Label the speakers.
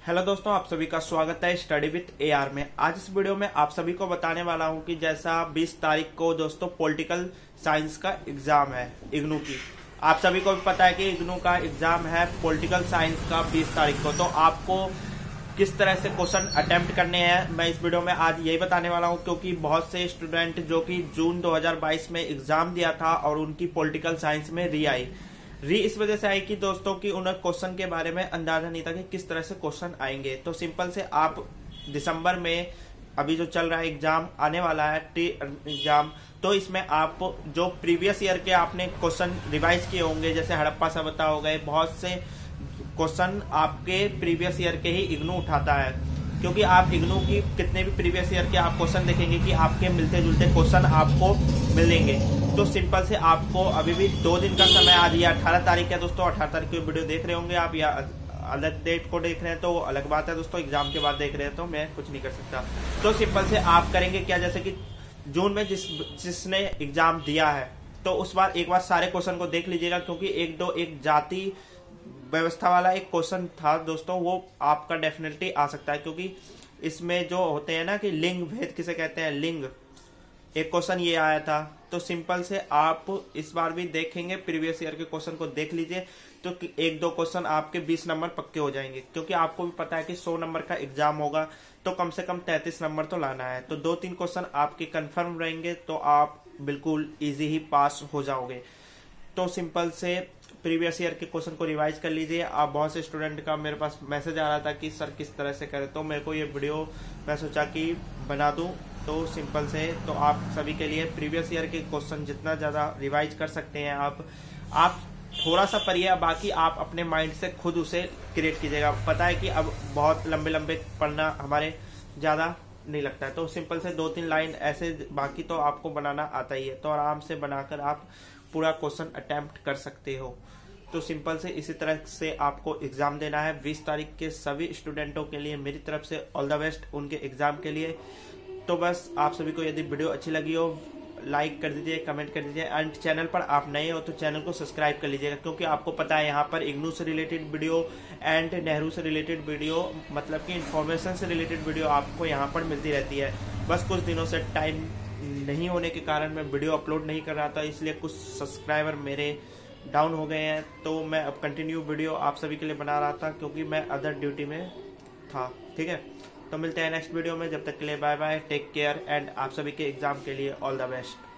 Speaker 1: Hello दोस्तों, आप सभी का स्वागत है स्टडी विथ ए में। आज इस वीडियो में आप सभी को बताने वाला हूँ कि जैसा 20 तारीख को दोस्तों पॉलिटिकल साइंस का एग्ज़ाम है, इग्नू की। आप सभी को भी पता है कि इग्नू का एग्ज़ाम है पॉलिटिकल साइंस का 20 तारीख को। तो आपको किस तरह से क्वेश्चन अटेम्प्ट करने हैं, मैं इस वीडियो में आज यही बताने वाला हूँ, क्योंकि बहुत से स्टूडेंट जो कि जून 2022 में एग्ज़ाम दिया था और उनकी पॉलिटिकल साइंस में री आई। री इस वजह से आई कि दोस्तों की उन्हें क्वेश्चन के बारे में अंदाज़ा नहीं था कि किस तरह से क्वेश्चन आएँगे। तो सिंपल से आप दिसंबर में अभी जो चल रहा है एग्ज़ाम आने वाला है टी एग्ज़ाम तो इसमें आप जो प्रीवियस ईयर के आपने क्वेश्चन रिवाइज किए होंगे, जैसे हड़प्पा सभ्यता हो गए बहुत से क्वेश्चन आपके प्रीवियस ईयर के ही इग्नू उठाता है। क्योंकि आप इग्नू की कितने भी प्रीवियस ईयर के आप क्वेश्चन देखेंगे कि आपके मिलते जुलते क्वेश्चन आपको मिलेंगे। तो सिंपल से आपको अभी भी दो दिन का समय आज ये अठारह तारीख है दोस्तों, अठारह तारीख की वीडियो देख रहे होंगे आप, या अलग डेट को देख रहे हैं तो अलग बात है दोस्तों एग्ज़ाम के बाद देख रहे हैं तो मैं कुछ नहीं कर सकता। तो सिंपल से आप करेंगे क्या? जैसे कि जून में जिस, जिसने एग्ज़ाम दिया है तो उस बार एक बार सारे क्वेश्चन को देख लीजिएगा, क्योंकि एक दो एक जाति व्यवस्था वाला एक क्वेश्चन था दोस्तों, वो आपका डेफिनेटली आ सकता है, क्योंकि इसमें जो होते हैं ना कि लिंग भेद किसे कहते हैं? लिंग। एक क्वेश्चन ये आया था तो सिंपल से आप इस बार भी देखेंगे प्रीवियस ईयर के क्वेश्चन को देख लीजिए तो एक दो क्वेश्चन आपके 20 नंबर पक्के हो जाएँगे, क्योंकि आपको भी पता है कि 100 नंबर का एग्ज़ाम होगा तो कम से कम 33 नंबर तो लाना है। तो दो तीन क्वेश्चन आपके कंफर्म रहेंगे तो आप बिल्कुल इजी ही पास हो जाओगे। तो सिंपल से प्रीवियस ईयर के क्वेश्चन को रिवाइज कर लीजिए। आप बहुत से स्टूडेंट का मेरे पास मैसेज आ रहा था कि, सर, किस तरह से करें? तो मेरे को ये वीडियो मैं सोचा कि बना दूँ तो सिंपल से। तो आप सभी के लिए प्रीवियस ईयर के क्वेश्चन जितना ज़्यादा रिवाइज कर सकते हैं आप। आप थोड़ा सा पढ़िए, बाकी आप अपने माइंड से खुद उसे क्रिएट कीजिएगा। पता है कि अब बहुत लंबे लंबे पढ़ना हमारे ज़्यादा नहीं लगता है। तो सिंपल से दो तीन लाइन ऐसे, बाकी तो आपको बनाना आता ही है। तो आराम से बनाकर आप पूरा क्वेश्चन अटेम्प्ट कर सकते हो। तो सिंपल से इसी तरह से आपको एग्ज़ाम देना है। 20 तारीख के सभी स्टूडेंटों के लिए मेरी तरफ़ से ऑल द बेस्ट उनके एग्ज़ाम के लिए। तो बस आप सभी को यदि वीडियो अच्छी लगी हो लाइक कर दीजिए कमेंट कर दीजिए। एंड चैनल पर आप नए हो तो चैनल को सब्सक्राइब कर लीजिएगा, क्योंकि आपको पता है यहाँ पर इग्नू से रिलेटेड वीडियो एंड नेहरू से रिलेटेड वीडियो मतलब कि इन्फॉर्मेशन से रिलेटेड वीडियो आपको यहाँ पर मिलती रहती है। बस कुछ दिनों से टाइम नहीं होने के कारण मैं वीडियो अपलोड नहीं कर रहा था, इसलिए कुछ सब्सक्राइबर मेरे डाउन हो गए हैं तो मैं अब कंटिन्यू वीडियो आप सभी के लिए बना रहा था, क्योंकि मैं अदर ड्यूटी में था, ठीक है? तो मिलते हैं नेक्स्ट वीडियो में, जब तक के लिए bye bye take care and आप सभी के एग्ज़ाम के लिए ऑल द बेस्ट